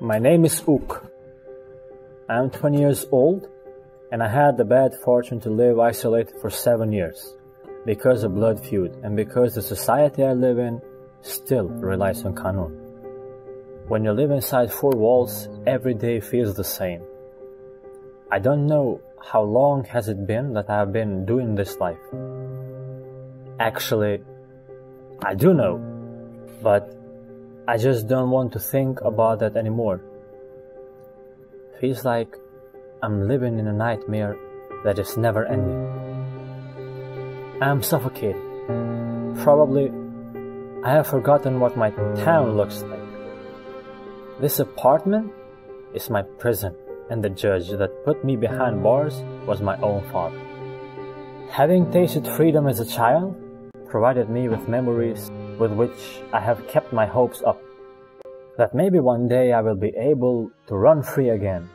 My name is Ook. I'm 20 years old and I had the bad fortune to live isolated for seven years because of blood feud and because the society I live in still relies on Kanun. When you live inside four walls, every day feels the same. I don't know how long has it been that I have been doing this life. Actually, I do know, but I just don't want to think about that anymore. Feels like I'm living in a nightmare that is never ending. I'm suffocating. Probably I have forgotten what my town looks like. This apartment is my prison, and the judge that put me behind bars was my own father. Having tasted freedom as a child provided me with memories with which I have kept my hopes up. That maybe one day I will be able to run free again,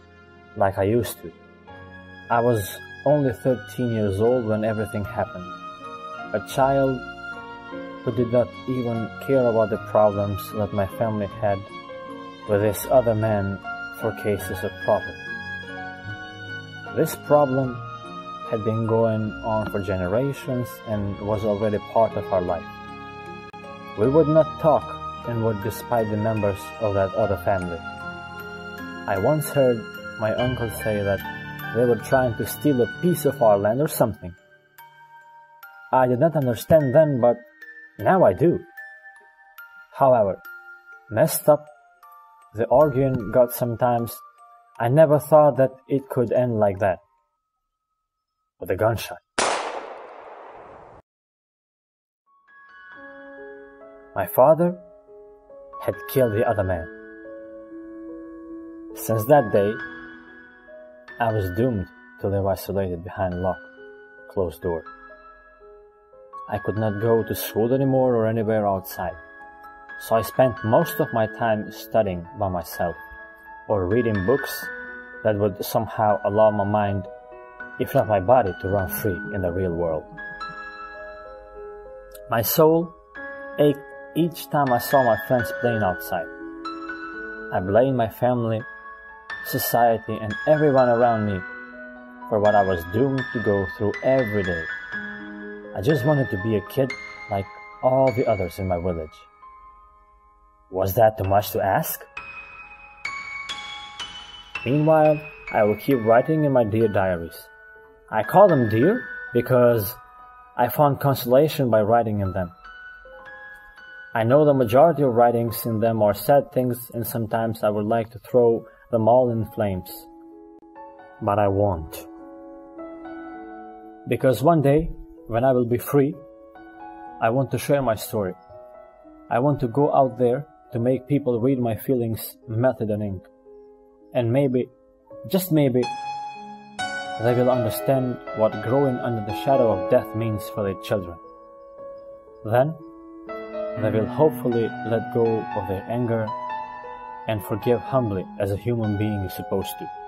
like I used to. I was only 13 years old when everything happened. A child who did not even care about the problems that my family had with this other man for cases of property. This problem had been going on for generations and was already part of our life. We would not talk and would despise the members of that other family. I once heard my uncle say that they were trying to steal a piece of our land or something. I did not understand then, but now I do. However, messed up, the arguing got sometimes, I never thought that it could end like that. With a gunshot. My father had killed the other man. Since that day, I was doomed to live isolated behind locked, closed door. I could not go to school anymore or anywhere outside. So I spent most of my time studying by myself or reading books that would somehow allow my mind, if not my body, to run free in the real world. My soul ached each time I saw my friends playing outside. I blamed my family, society, and everyone around me for what I was doomed to go through every day. I just wanted to be a kid like all the others in my village. Was that too much to ask? Meanwhile, I will keep writing in my dear diaries. I call them dear because I found consolation by writing in them. I know the majority of writings in them are sad things and sometimes I would like to throw them all in flames. But I won't. Because one day when I will be free, I want to share my story. I want to go out there to make people read my feelings method in ink. And maybe, just maybe, they will understand what growing under the shadow of death means for their children. Then, they will hopefully let go of their anger and forgive humbly as a human being is supposed to.